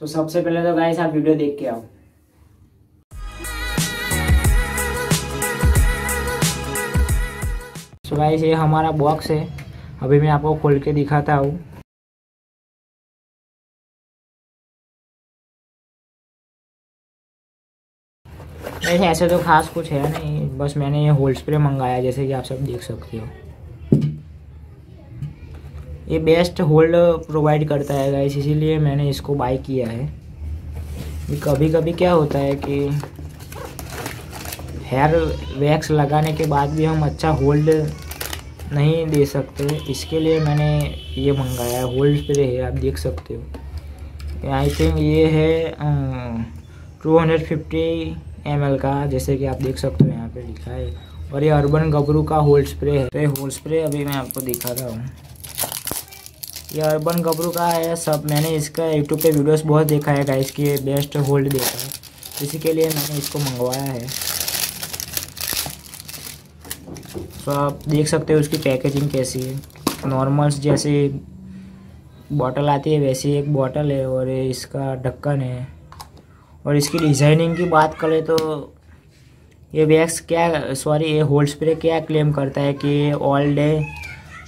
सो सबसे पहले तो गाइस आप वीडियो देख के आओ। सो गाइस ये हमारा बॉक्स है। अभी मैं आपको खोल के दिखाता हूँ। ऐसे तो खास कुछ है नहीं। बस मैंने ये होल्ड स्प्रे मंगाया, जैसे कि आप सब देख सकते हो। ये बेस्ट होल्ड प्रोवाइड करता है गाइस इसीलिए मैंने इसको बाय किया है। कभी कभी क्या होता है कि हेयर वैक्स लगाने के बाद भी हम अच्छा होल्ड नहीं दे सकते। इसके लिए मैंने ये मंगाया है। होल्ड स्प्रे है, आप देख सकते हो। आई थिंक ये है two hundred fifty M L का, जैसे कि आप देख सकते हो यहाँ पे लिखा है। और ये अर्बन गबरू का होल्ड स्प्रे है। तो ये होल्ड स्प्रे अभी मैं आपको दिखा रहा हूँ। ये अर्बन गबरू का है, सब मैंने इसका यूट्यूब पे वीडियोस बहुत देखा है गाइस कि बेस्ट होल्ड देता है। इसी के लिए मैंने इसको मंगवाया है। तो आप देख सकते हो उसकी पैकेजिंग कैसी है। नॉर्मल्स जैसे बॉटल आती है, वैसी एक बॉटल है और इसका ढक्कन है। और इसकी डिज़ाइनिंग की बात करें तो ये वैक्स क्या सॉरी ये होल्ड स्प्रे क्या क्लेम करता है कि all day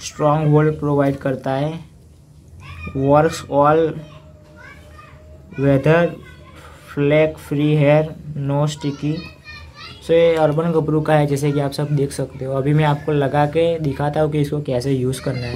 strong hold provide करता है। Works all weather flake free hair no sticky so ये अर्बन गबरू का है, जैसे कि आप सब देख सकते हो। अभी मैं आपको लगा के दिखाता हूँ कि इसको कैसे यूज़ करना है।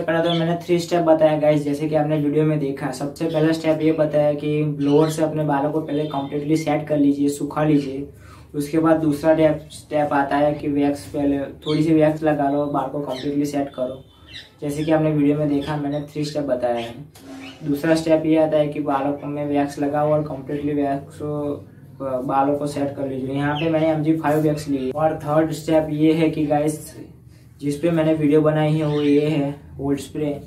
सबसे पहले तो मैंने थ्री स्टेप बताया गाइस जैसे कि आपने वीडियो में देखा, सबसे पहला स्टेप ये बताया कि ब्लोअर से अपने बालों को पहले कम्प्लीटली सेट कर लीजिए, सुखा लीजिए। उसके बाद दूसरा स्टेप आता है कि वैक्स पहले, थोड़ी सी वैक्स लगा लो, बाल को कम्प्लीटली सेट करो। जैसे कि आपने वीडियो में देखा, मैंने थ्री स्टेप बताया है। दूसरा स्टेप ये आता है कि बालों में वैक्स लगाओ और कम्प्लीटली वैक्स बालों को सेट कर लीजिए। यहाँ पे मैंने एम जी फाइव वैक्स ली और थर्ड स्टेप ये है कि गाइस जिस पे मैंने वीडियो बनाई है, वो ये है होल्ड स्प्रे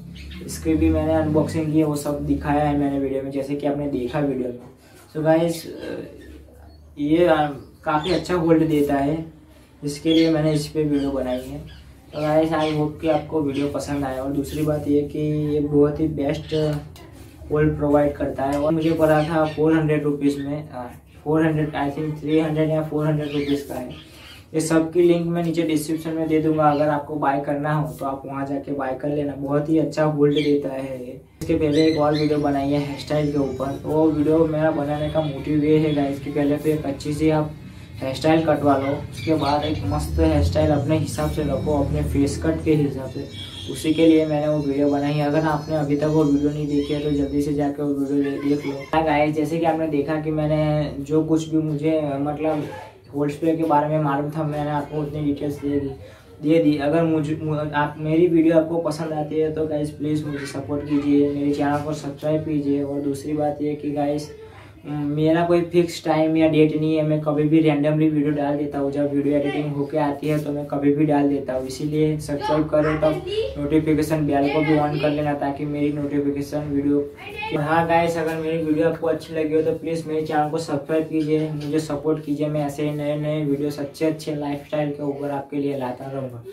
इसके भी मैंने अनबॉक्सिंग की है, वो सब दिखाया है मैंने वीडियो में, जैसे कि आपने देखा वीडियो में। सो so गाइस ये काफ़ी अच्छा होल्ड देता है। इसके लिए मैंने इस पर वीडियो बनाई है। तो गाइस आई होप कि आपको वीडियो पसंद आया। और दूसरी बात ये कि ये बहुत ही बेस्ट होल्ड प्रोवाइड करता है। और मुझे पड़ा था फोर हंड्रेड रुपीज़ में four hundred I think three hundred या फोर हंड्रेड रुपीज़ का है। ये सब की लिंक मैं नीचे डिस्क्रिप्शन में दे दूँगा। अगर आपको बाय करना हो तो आप वहाँ जाके बाय कर लेना। बहुत ही अच्छा होल्ड देता है ये। इसके पहले एक और वीडियो बनाई है स्टाइल के ऊपर। वो वीडियो मेरा बनाने का मोटिव ये है गाइस कि पहले तो एक अच्छी सी आप हेयर स्टाइल कटवा लो। उसके बाद एक मस्त हेयर स्टाइल अपने हिसाब से रखो, अपने फेस कट के हिसाब से। उसी के लिए मैंने वो वीडियो बनाई है। अगर आपने अभी तक वो वीडियो नहीं देखी है तो जल्दी से जाकर वो वीडियो देख लो। गाइस जैसे कि आपने देखा कि मैंने जो कुछ भी मुझे मतलब होल्ड स्प्रे के बारे में मालूम था, मैंने आपको उतनी डिटेल्स दे दी। दे दी। अगर मुझे आप, मेरी वीडियो आपको पसंद आती है तो गाइस प्लीज़ मुझे सपोर्ट कीजिए, मेरे चैनल को सब्सक्राइब कीजिए। और दूसरी बात ये कि गाइस मेरा कोई फिक्स टाइम या डेट नहीं है, मैं कभी भी रैंडमली वीडियो डाल देता हूँ। जब वीडियो एडिटिंग होके आती है तो मैं कभी भी डाल देता हूँ। इसीलिए सब्सक्राइब करें, तब नोटिफिकेशन बेल को भी ऑन कर लेना ताकि मेरी नोटिफिकेशन वीडियो हाँ गाइस अगर मेरी वीडियो आपको अच्छी लगी हो तो प्लीज़ मेरे चैनल को सब्सक्राइब कीजिए। मुझे सपोर्ट कीजिए। मैं ऐसे ही नए नए वीडियोस अच्छे अच्छे लाइफ के ऊपर आपके लिए लाता रहूँगा।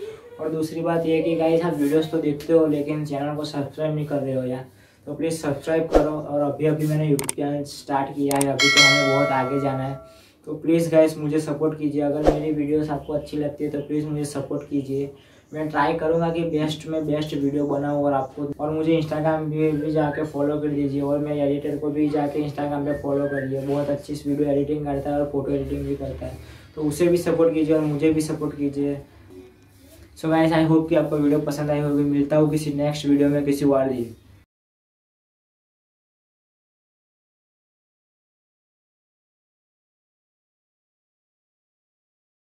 और दूसरी बात ये कि गाइस आप वीडियोस तो देखते हो, लेकिन चैनल को सब्सक्राइब नहीं कर रहे हो यार। तो प्लीज़ सब्सक्राइब करो और अभी अभी मैंने यूट्यूब चैनल स्टार्ट किया है अभी तो हमें बहुत आगे जाना है। तो प्लीज़ गाइस मुझे सपोर्ट कीजिए। अगर मेरी वीडियोस आपको अच्छी लगती है तो प्लीज़ मुझे सपोर्ट कीजिए। मैं ट्राई करूँगा कि बेस्ट में बेस्ट वीडियो बनाऊँ और आपको और मुझे इंस्टाग्राम भी, भी जाके फॉलो कर दीजिए और मेरे एडिटर को भी जाके इंस्टाग्राम पे फॉलो करिए बहुत अच्छी वीडियो एडिटिंग करता है और फ़ोटो एडिटिंग भी करता है। तो उसे भी सपोर्ट कीजिए और मुझे भी सपोर्ट कीजिए। सो गाइस आई होप कि आपको वीडियो पसंद आई होगी। मिलता हूँ किसी नेक्स्ट वीडियो में किसी और